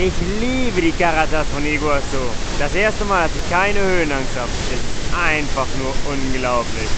Ich liebe die Karatas von Iguazu. Das erste Mal hatte ich keine Höhenangst habe. Es ist einfach nur unglaublich.